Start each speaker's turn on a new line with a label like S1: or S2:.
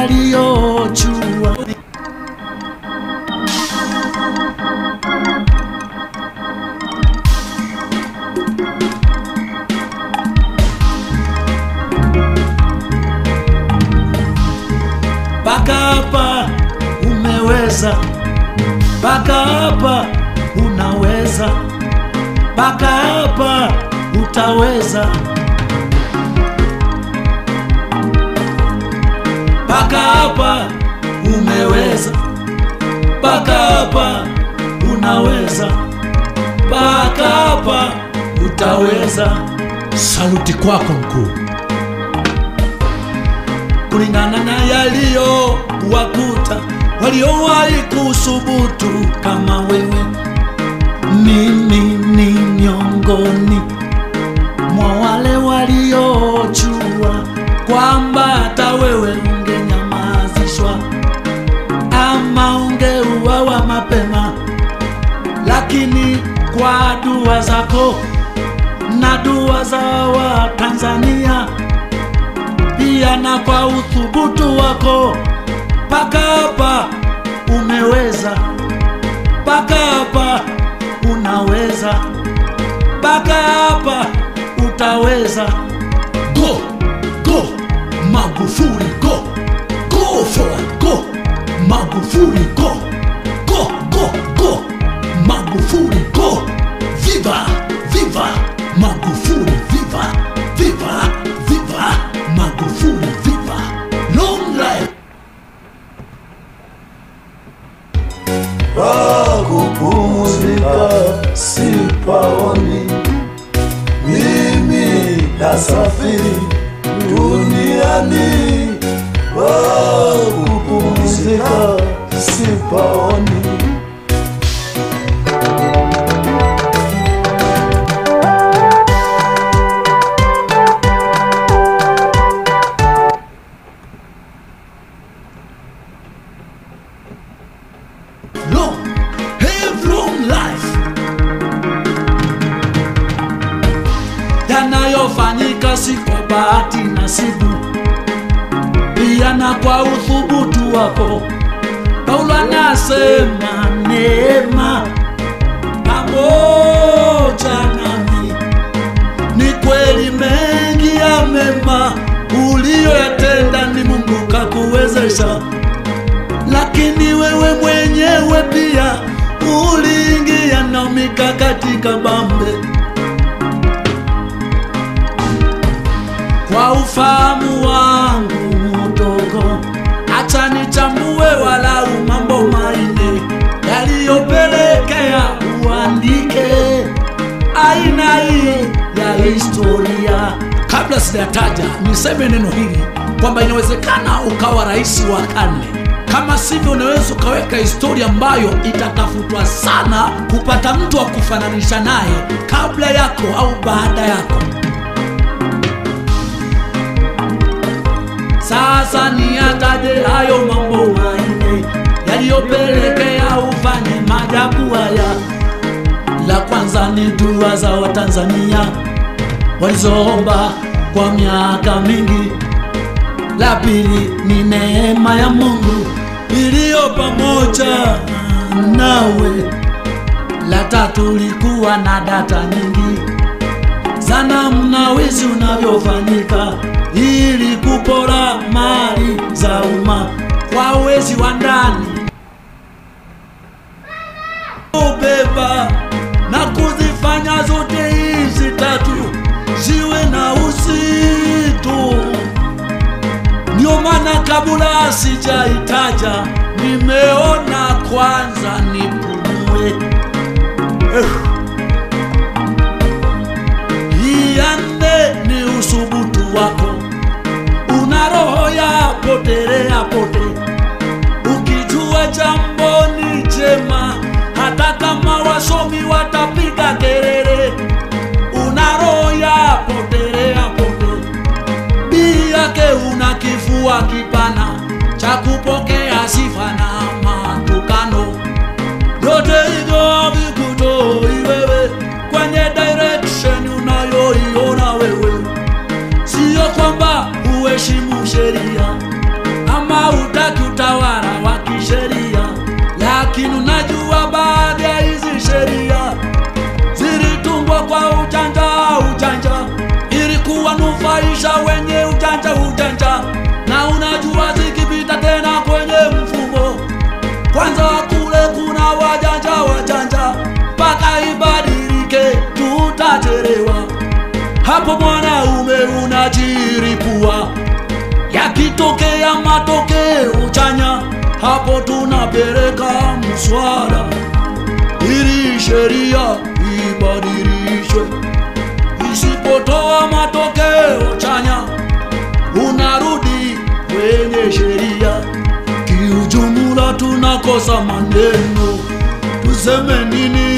S1: waliojua mpaka hapa umeweza, mpaka hapa unaweza, mpaka hapa utaweza, mpaka hapa umeweza, mpaka hapa unaweza, mpaka hapa utaweza. Saluti kwako mkuu kulingana na yaliyo wakuta waliowahi kusubutu kama wewe. Mimi ni miongoni mwa wale waliojua kwamba dua zako na dua za Watanzania. Pia na kwa uthubutu wako, mpaka hapa umeweza, mpaka hapa unaweza, mpaka hapa utaweza. Go, go, Magufuli, go, go forward, go, Magufuli, go, Magufuli, viva, viva, viva, Magufuli, viva, long life.
S2: pa kupumzika sipaoni, mimi nasafiri duniani,
S1: Yanayofanyika si kwa bahati nasibu, pia na kwa uthubutu wako. Paulo anasema ufahamu wangu mdogo, acha nichambue walau mambo manne yaliyopelekea uandike aina hii ya historia. Kabla sijataja, niseme neno hili kwamba inawezekana ukawa rais wa karne kama sivyo unaweza ukaweka historia ambayo itatafutwa sana kupata mtu wa kufananisha naye kabla yako au baada yako. Sasa akade hayo mambo manne yaliyopelekea ufanye maajabu haya. La kwanza ni dua za Watanzania walizoomba kwa miaka mingi. La pili ni neema ya Mungu iliyo pamoja nawe. La tatu likuwa na data nyingi za namna wizi unavyofanyika ili kupora mali za umma kwa wezi wa ndani ubeba na kuzifanya zote hizi tatu ziwe na uzito. Ndio maana kabla sijaitaja nimeona kwanza nipumue. Eh. kupokea sifa na matukano. Yote hivyo vikutoi wewe kwenye direction unayoiona wewe. Siyo kwamba uheshimu sheria ama utaki utawala wa kisheria lakini unajua baadhi ya hizi sheria zilitungwa kwa ujanja ujanja ili kuwanufaisha we wajanja wajanja, mpaka ibadilike tutachelewa. Hapo mwanaume unajiripua, yakitokea matokeo chanya, hapo tunapereka mswada ili sheria ibadilishwe. Isipotoa matokeo chanya, unarudi kwenye sheria. kiujumula tunakosa maneno, zemenini